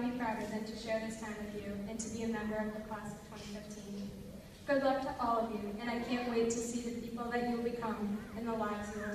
be prouder than to share this time with you and to be a member of the class of 2015. Good luck to all of you, and I can't wait to see the people that you will become and the lives you will.